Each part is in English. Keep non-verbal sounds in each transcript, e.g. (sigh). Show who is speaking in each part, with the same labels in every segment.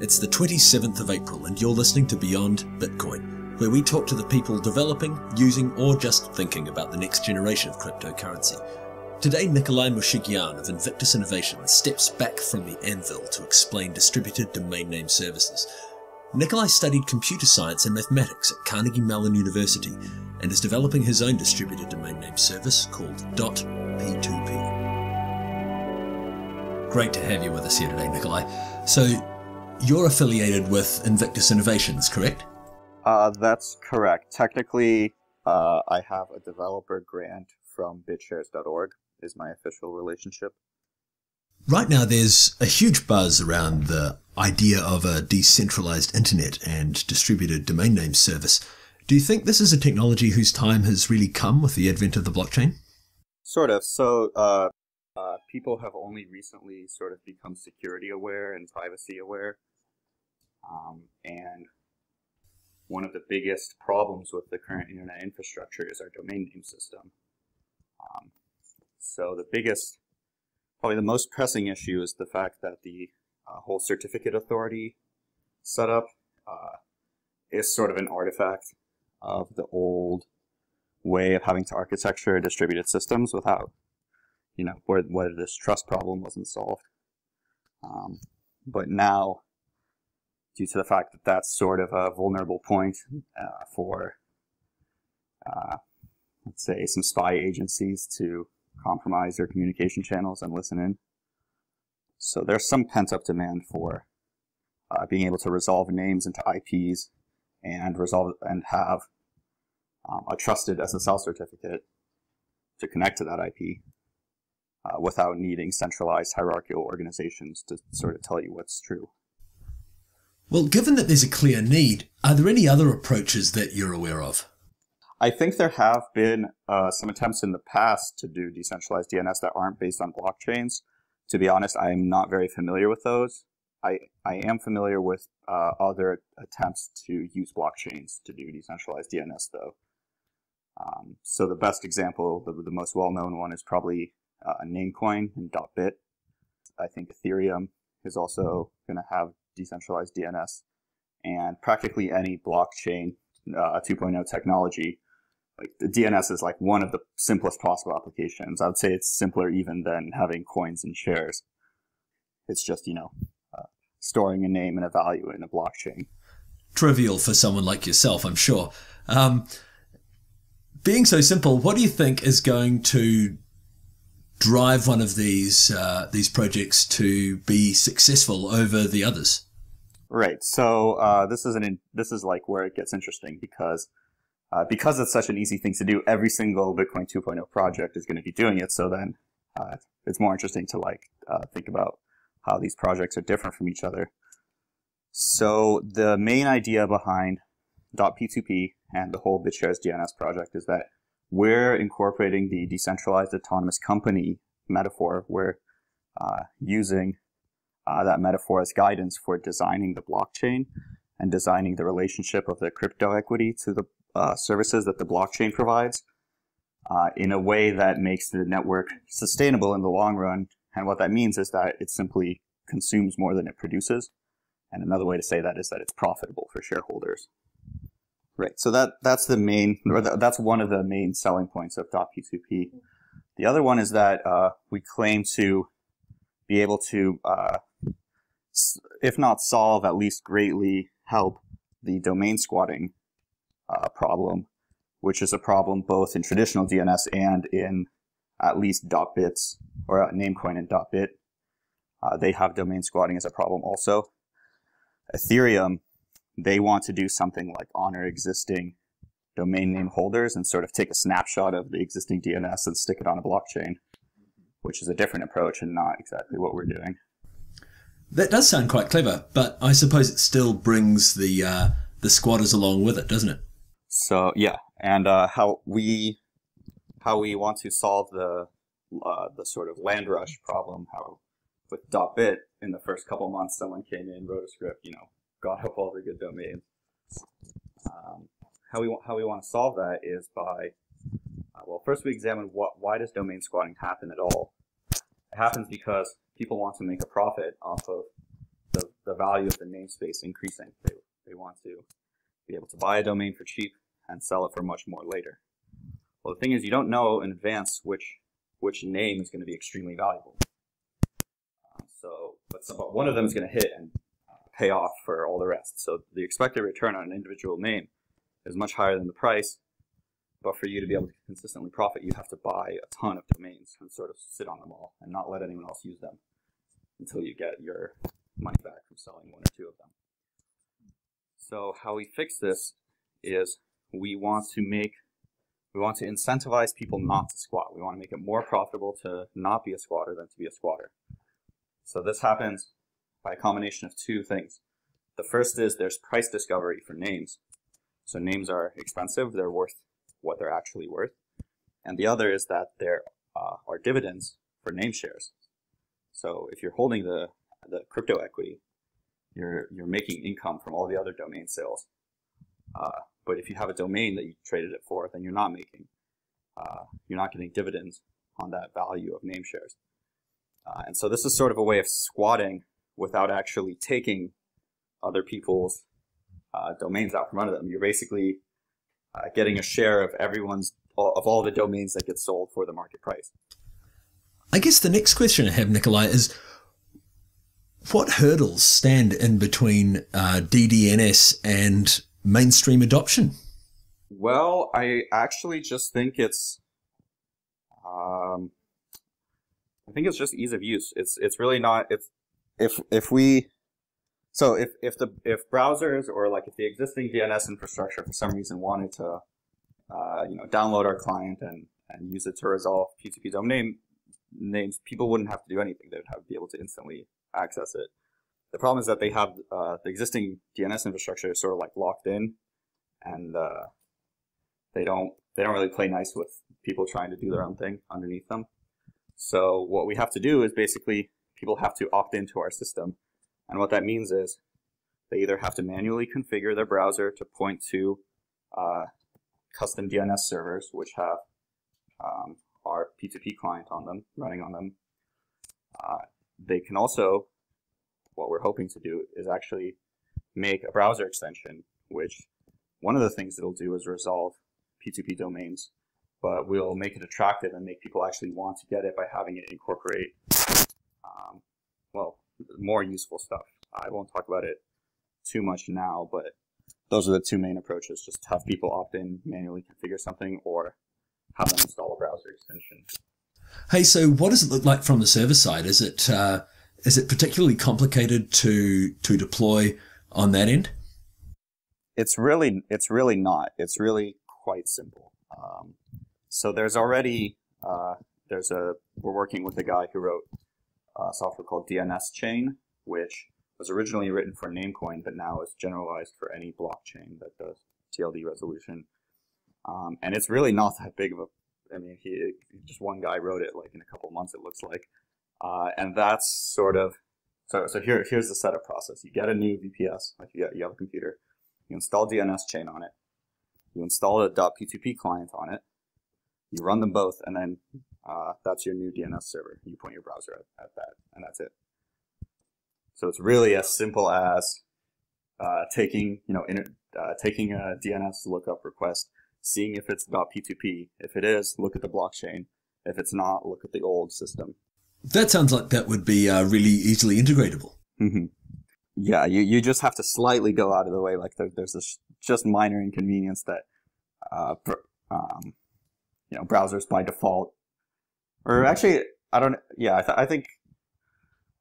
Speaker 1: It's the 27th of April, and you're listening to Beyond Bitcoin, where we talk to the people developing, using, or just thinking about the next generation of cryptocurrency. Today, Nikolai Mushegian of Invictus Innovations steps back from the anvil to explain distributed domain name services. Nikolai studied computer science and mathematics at Carnegie Mellon University and is developing his own distributed domain name service called .p2p. Great to have you with us here today, Nikolai. So, you're affiliated with Invictus Innovations, correct?
Speaker 2: Uh, that's correct. Technically, uh, I have a developer grant from bitshares.org is my official relationship.
Speaker 1: Right now, there's a huge buzz around the idea of a decentralized internet and distributed domain name service. Do you think this is a technology whose time has really come with the advent of the blockchain?
Speaker 2: Sort of. So, uh, uh, people have only recently sort of become security aware and privacy aware. Um, and one of the biggest problems with the current internet infrastructure is our domain name system. Um, so the biggest, probably the most pressing issue is the fact that the uh, whole certificate authority setup uh, is sort of an artifact of the old way of having to architecture distributed systems without you know, where, where this trust problem wasn't solved. Um, but now, due to the fact that that's sort of a vulnerable point uh, for, uh, let's say, some spy agencies to compromise their communication channels and listen in. So there's some pent up demand for uh, being able to resolve names into IPs and resolve and have um, a trusted SSL certificate to connect to that IP uh, without needing centralized hierarchical organizations to sort of tell you what's true.
Speaker 1: Well, given that there's a clear need, are there any other approaches that you're aware of?
Speaker 2: I think there have been uh, some attempts in the past to do decentralized DNS that aren't based on blockchains. To be honest, I'm not very familiar with those. I, I am familiar with uh, other attempts to use blockchains to do decentralized DNS, though. Um, so the best example, the, the most well-known one, is probably uh, Namecoin and .bit. I think Ethereum is also going to have decentralized DNS, and practically any blockchain uh, 2.0 technology. Like the DNS is like one of the simplest possible applications. I would say it's simpler even than having coins and shares. It's just you know uh, storing a name and a value in a blockchain.
Speaker 1: Trivial for someone like yourself, I'm sure. Um, being so simple, what do you think is going to drive one of these uh, these projects to be successful over the others?
Speaker 2: Right. So uh, this is an this is like where it gets interesting because uh, because it's such an easy thing to do. Every single Bitcoin 2.0 project is going to be doing it. So then uh, it's more interesting to like uh, think about how these projects are different from each other. So the main idea behind .p2p and the whole BitShares DNS project is that we're incorporating the decentralized autonomous company metaphor. We're uh, using uh, that metaphor as guidance for designing the blockchain and designing the relationship of the crypto equity to the uh, services that the blockchain provides uh, in a way that makes the network sustainable in the long run. And what that means is that it simply consumes more than it produces. And another way to say that is that it's profitable for shareholders. Right. So that that's the main, that's one of the main selling points of .p2p. The other one is that uh, we claim to be able to, uh, if not solve, at least greatly help the domain squatting uh, problem, which is a problem both in traditional DNS and in at least .bits or Namecoin and .bit. Uh, they have domain squatting as a problem also. Ethereum they want to do something like honor existing domain name holders and sort of take a snapshot of the existing DNS and stick it on a blockchain, which is a different approach and not exactly what we're doing.
Speaker 1: That does sound quite clever, but I suppose it still brings the uh, the squatters along with it, doesn't it?
Speaker 2: So yeah, and uh, how we how we want to solve the uh, the sort of land rush problem. How with dot .bit in the first couple months, someone came in, wrote a script, you know, got up all the good domains. Um, how we want how we want to solve that is by uh, well, first we examine what why does domain squatting happen at all. It happens because people want to make a profit off of the, the value of the namespace increasing. They, they want to be able to buy a domain for cheap and sell it for much more later. Well, the thing is, you don't know in advance which which name is going to be extremely valuable. So, but, some, but one of them is going to hit and pay off for all the rest. So the expected return on an individual name is much higher than the price. But for you to be able to consistently profit, you have to buy a ton of domains and sort of sit on them all and not let anyone else use them until you get your money back from selling one or two of them. So how we fix this is we want to make we want to incentivize people not to squat. We want to make it more profitable to not be a squatter than to be a squatter. So this happens by a combination of two things. The first is there's price discovery for names. So names are expensive, they're worth what they're actually worth. And the other is that there uh, are dividends for name shares. So if you're holding the, the crypto equity, you're, you're making income from all the other domain sales. Uh, but if you have a domain that you traded it for, then you're not making, uh, you're not getting dividends on that value of name shares. Uh, and so this is sort of a way of squatting without actually taking other people's uh, domains out from under them. You're basically uh, getting a share of everyone's of all the domains that get sold for the market price.
Speaker 1: I guess the next question I have, Nikolai, is what hurdles stand in between uh, DDNS and mainstream adoption?
Speaker 2: Well, I actually just think it's, um, I think it's just ease of use. It's it's really not. It's if if we so if if the if browsers or like if the existing DNS infrastructure for some reason wanted to uh, you know download our client and and use it to resolve P2P domain names, people wouldn't have to do anything. They'd have be able to instantly access it. The problem is that they have uh, the existing DNS infrastructure is sort of like locked in, and uh, they don't they don't really play nice with people trying to do their own thing underneath them. So what we have to do is basically people have to opt into our system. And what that means is they either have to manually configure their browser to point to uh, custom DNS servers, which have um, our P2P client on them, running on them. Uh, they can also, what we're hoping to do is actually make a browser extension, which one of the things it'll do is resolve P2P domains, but we'll make it attractive and make people actually want to get it by having it incorporate more useful stuff. I won't talk about it too much now, but those are the two main approaches. Just have people opt in, manually configure something, or have them install a browser extension.
Speaker 1: Hey, so what does it look like from the server side? Is it uh, is it particularly complicated to to deploy on that end?
Speaker 2: It's really it's really not. It's really quite simple. Um, so there's already uh, there's a we're working with a guy who wrote uh, software called DNS Chain, which was originally written for Namecoin, but now is generalized for any blockchain that does TLD resolution. Um, and it's really not that big of a, I mean, he, just one guy wrote it like in a couple months, it looks like. Uh, and that's sort of, so, so here, here's the setup process. You get a new VPS, like you, get, you have a computer, you install DNS chain on it, you install a .p2p client on it, you run them both, and then uh, that's your new DNS server. You point your browser at, at, that, and that's it. So it's really as simple as uh, taking, you know, uh, taking a DNS lookup request, seeing if it's about .p2p. If it is, look at the blockchain. If it's not, look at the old system.
Speaker 1: That sounds like that would be uh, really easily integratable.
Speaker 2: Mm-hmm. Yeah, you, you just have to slightly go out of the way. Like there, there's this just minor inconvenience that uh, um, you know browsers by default or actually, I don't. Yeah, I, th- I think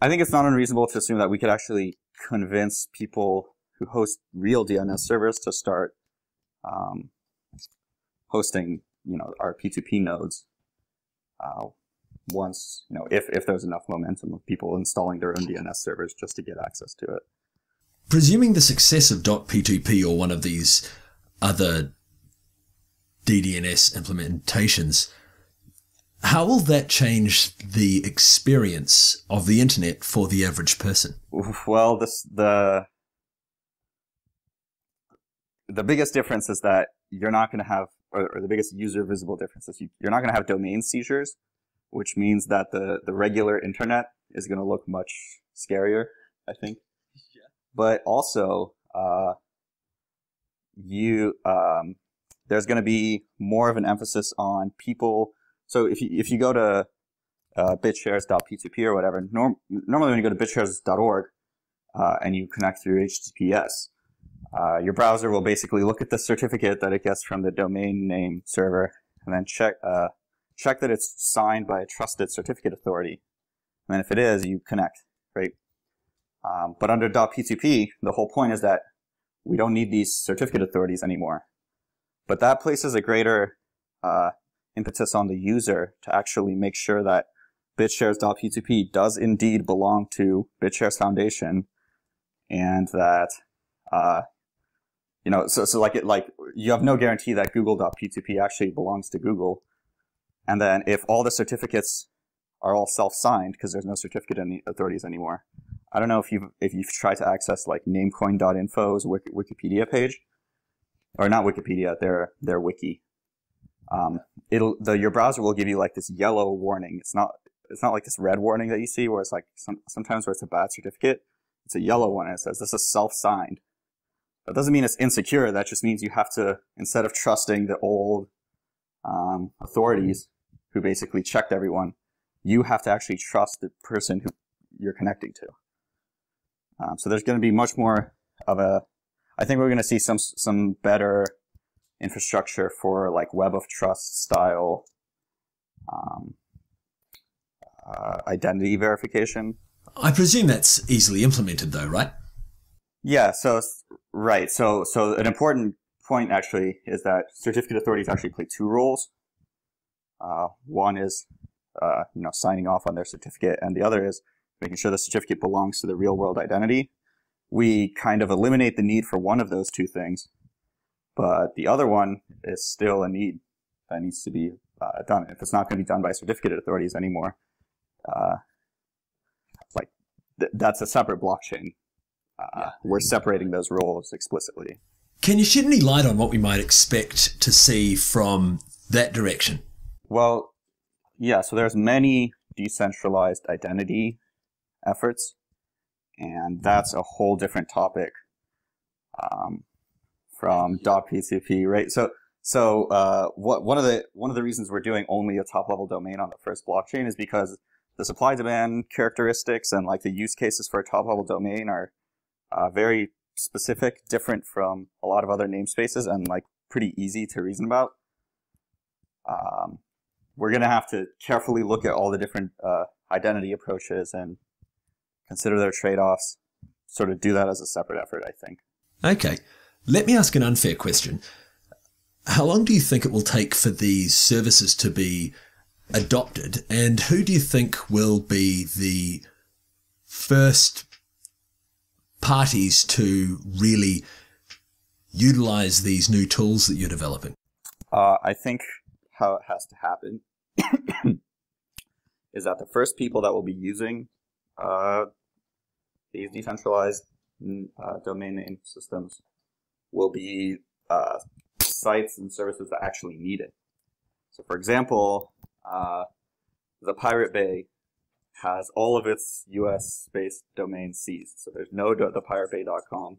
Speaker 2: I think it's not unreasonable to assume that we could actually convince people who host real DNS servers to start um, hosting, you know, our P2P nodes. Uh, once, you know, if, if there's enough momentum of people installing their own DNS servers just to get access to it.
Speaker 1: Presuming the success of .p2p or one of these other DDNS implementations, how will that change the experience of the internet for the average person?
Speaker 2: Well, this the the biggest difference is that you're not going to have, or, or, the biggest user visible difference is you, you're not going to have domain seizures, which means that the the regular internet is going to look much scarier. I think.
Speaker 3: Yeah.
Speaker 2: but also uh, you um, there's going to be more of an emphasis on people. So if you if you go to uh, bitshares.p2p or whatever, norm, normally when you go to bitshares.org uh, and you connect through HTTPS, uh, your browser will basically look at the certificate that it gets from the domain name server and then check uh, check that it's signed by a trusted certificate authority. And then if it is, you connect, right? Um, but under .p2p, the whole point is that we don't need these certificate authorities anymore. But that places a greater uh, impetus on the user to actually make sure that bitshares.p2p does indeed belong to BitShares Foundation and that uh, you know, so, so like it, like you have no guarantee that google.p2p actually belongs to Google. And then if all the certificates are all self-signed because there's no certificate authorities anymore. I don't know if you've if you've tried to access like namecoin.info's Wikipedia page, or not Wikipedia, their their wiki. Um, it'll the your browser will give you like this yellow warning. It's not it's not like this red warning that you see where it's like some, sometimes where it's a bad certificate. It's a yellow one and it says this is self-signed. That doesn't mean it's insecure. That just means you have to, instead of trusting the old um, authorities who basically checked everyone, you have to actually trust the person who you're connecting to. Um, so there's going to be much more of a. I think we're going to see some some better infrastructure for like web of trust style um, uh, identity verification.
Speaker 1: I presume that's easily implemented, though, right?
Speaker 2: Yeah. So right. So so an important point actually is that certificate authorities actually play two roles. Uh, one is uh, you know signing off on their certificate, and the other is making sure the certificate belongs to the real world identity. We kind of eliminate the need for one of those two things, but the other one is still a need that needs to be uh, done. If it's not going to be done by certificate authorities anymore, uh, like th- that's a separate blockchain uh, yeah. we're separating those roles explicitly.
Speaker 1: Can you shed any light on what we might expect to see from that direction?
Speaker 2: Well, yeah. So there's many decentralized identity efforts, and that's a whole different topic um, from .p2p, right? So, so uh, what one of the one of the reasons we're doing only a top level domain on the first blockchain is because the supply demand characteristics and like the use cases for a top level domain are uh, very specific, different from a lot of other namespaces, and like pretty easy to reason about. Um, we're going to have to carefully look at all the different uh, identity approaches and consider their trade-offs. Sort of do that as a separate effort, I think.
Speaker 1: Okay. Let me ask an unfair question. How long do you think it will take for these services to be adopted, and who do you think will be the first parties to really utilize these new tools that you're developing?
Speaker 2: Uh, I think how it has to happen (coughs) is that the first people that will be using uh, these decentralized mm, uh, domain name systems will be uh, sites and services that actually need it. So, for example, uh, the Pirate Bay has all of its US based domains seized. So there's no thepiratebay.com,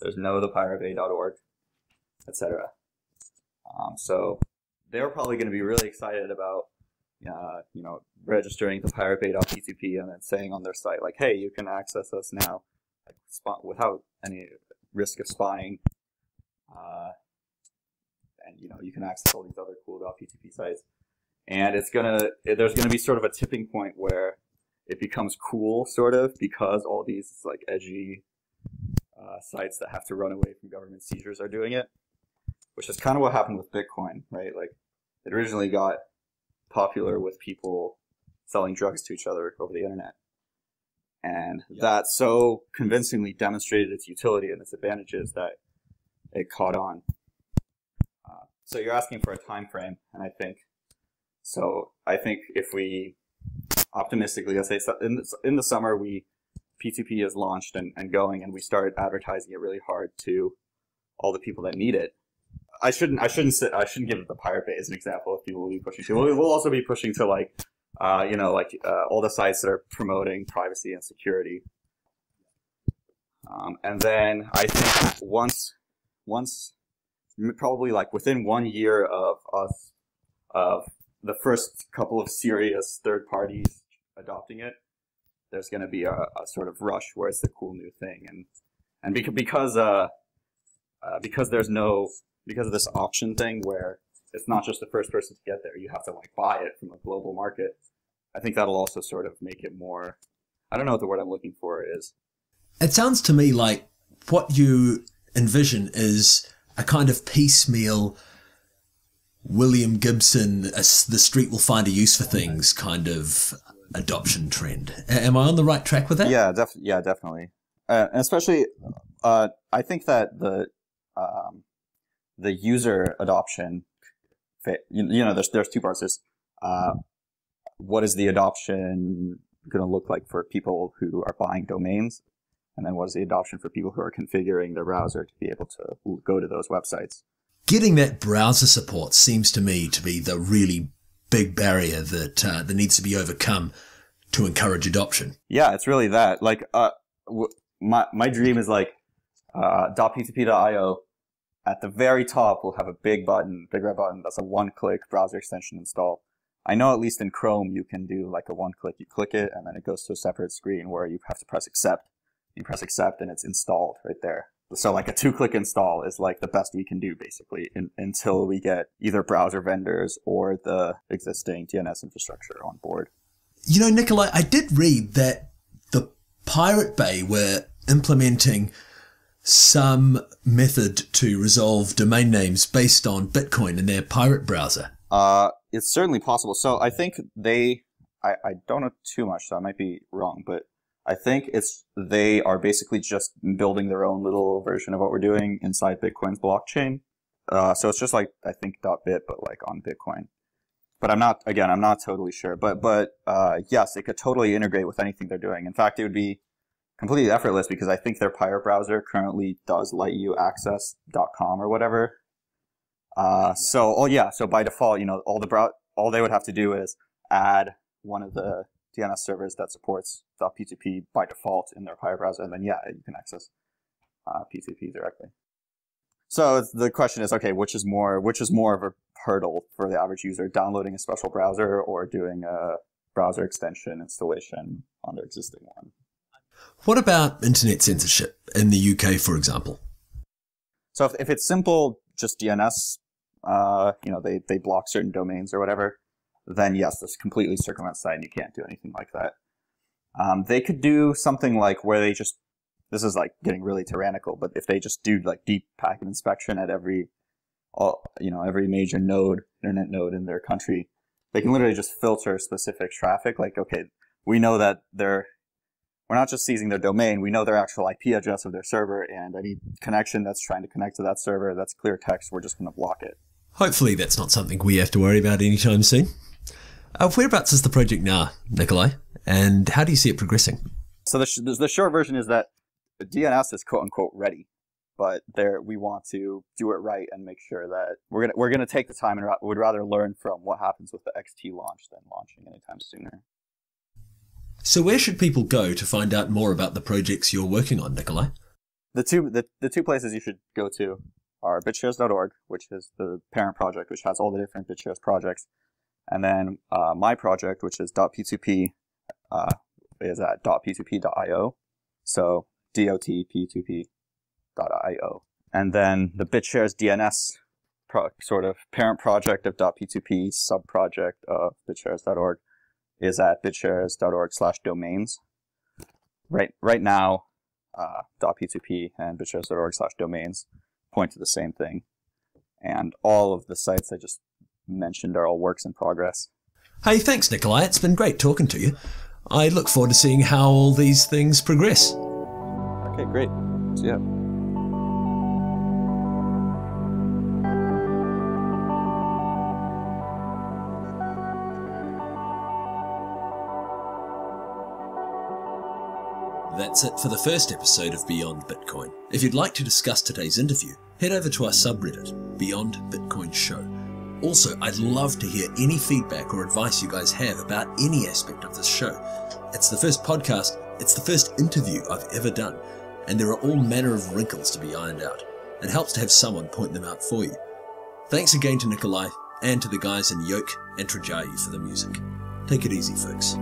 Speaker 2: there's no thepiratebay.org, etc. Um, so they're probably going to be really excited about, uh, you know, registering the piratebay.p2p and then saying on their site like, "Hey, you can access us now, like, without any risk of spying." Uh, and you know, you can access all these other cool .p2p sites. And it's gonna, there's gonna be sort of a tipping point where it becomes cool, sort of, because all these like edgy uh, sites that have to run away from government seizures are doing it, which is kind of what happened with Bitcoin, right? Like, it originally got popular with people selling drugs to each other over the internet. And yeah. that so convincingly demonstrated its utility and its advantages that it caught on. Uh, so you're asking for a time frame, and I think so. I think if we optimistically, let's say in the, in the summer we P2P is launched and, and going, and we start advertising it really hard to all the people that need it. I shouldn't I shouldn't sit, I shouldn't give the Pirate Bay as an example if people will be pushing to. We'll, we'll also be pushing to like uh, you know like uh, all the sites that are promoting privacy and security. Um, and then I think once, once, probably like within one year of us, of the first couple of serious third parties adopting it, there's going to be a, a, sort of rush where it's the cool new thing, and and because because uh, uh, because there's no because of this auction thing where it's not just the first person to get there, you have to like buy it from a global market. I think that'll also sort of make it more. I don't know what the word I'm looking for is.
Speaker 1: It sounds to me like what you envision is a kind of piecemeal William Gibson, the street will find a use for things kind of adoption trend. Am I on the right track with that?
Speaker 2: Yeah, def- yeah, definitely. Uh, and especially, uh, I think that the um, the user adoption, you, you, know, there's there's two parts. There's uh, what is the adoption going to look like for people who are buying domains, and then what is the adoption for people who are configuring their browser to be able to go to those websites.
Speaker 1: Getting that browser support seems to me to be the really big barrier that uh, that needs to be overcome to encourage adoption.
Speaker 2: Yeah, it's really that. Like, uh, w- my my dream is like uh, .p2p.io. At the very top, we'll have a big button, big red button. That's a one-click browser extension install. I know at least in Chrome you can do like a one-click. You click it, and then it goes to a separate screen where you have to press accept. You press accept, and it's installed right there. So like a two-click install is like the best we can do basically in, until we get either browser vendors or the existing DNS infrastructure on board.
Speaker 1: You know, Nikolai, I did read that the Pirate Bay were implementing some method to resolve domain names based on Bitcoin in their pirate browser.
Speaker 2: Uh, it's certainly possible. So I think they, I, I don't know too much, so I might be wrong, but I think it's they are basically just building their own little version of what we're doing inside Bitcoin's blockchain. Uh, so it's just like I think .bit, but like on Bitcoin. But I'm not again, I'm not totally sure. But but uh, yes, it could totally integrate with anything they're doing. In fact, it would be completely effortless because I think their Pirate browser currently does let you access .com or whatever. Uh, so oh yeah, so by default, you know, all the brow- all they would have to do is add one of the DNS servers that supports .p2p by default in their Pirate browser, and then yeah, you can access uh, P2P directly. So the question is, okay, which is more which is more of a hurdle for the average user, downloading a special browser or doing a browser extension installation on their existing one?
Speaker 1: What about internet censorship in the UK, for example?
Speaker 2: So if, if it's simple, just DNS, uh, you know, they, they block certain domains or whatever, then yes, this completely circumvents that and you can't do anything like that. Um, they could do something like where they just, this is like getting really tyrannical, but if they just do like deep packet inspection at every, all, you know, every major node, internet node in their country, they can literally just filter specific traffic. Like, okay, we know that they're, we're not just seizing their domain, we know their actual IP address of their server, and any connection that's trying to connect to that server that's clear text, we're just going to block it.
Speaker 1: Hopefully, that's not something we have to worry about anytime soon. Uh, whereabouts is the project now, Nikolai? And how do you see it progressing?
Speaker 2: So the, sh- the short version is that the DNS is quote unquote ready, but there we want to do it right and make sure that we're gonna we're gonna take the time and ra- would rather learn from what happens with the XT launch than launching anytime sooner.
Speaker 1: So where should people go to find out more about the projects you're working on, Nikolai?
Speaker 2: The two the, the two places you should go to are bitshares.org, which is the parent project, which has all the different BitShares projects, and then uh, my project, which is .p2p, uh, is at .p2p.io. So dotp2p.io. And then the BitShares DNS pro- sort of parent project of .p2p, sub-project of bitshares.org is at bitshares.org slash domains. Right, right now, uh, .p2p and bitshares.org slash domains point to the same thing. And all of the sites I just mentioned are all works in progress.
Speaker 1: Hey, thanks, Nikolai. It's been great talking to you. I look forward to seeing how all these things progress.
Speaker 2: Okay, great. See ya.
Speaker 1: That's it for the first episode of Beyond Bitcoin. If you'd like to discuss today's interview, head over to our subreddit, Beyond Bitcoin Show. Also, I'd love to hear any feedback or advice you guys have about any aspect of this show. It's the first podcast, it's the first interview I've ever done, and there are all manner of wrinkles to be ironed out. It helps to have someone point them out for you. Thanks again to Nikolai and to the guys in Yoke and Trajayu for the music. Take it easy, folks.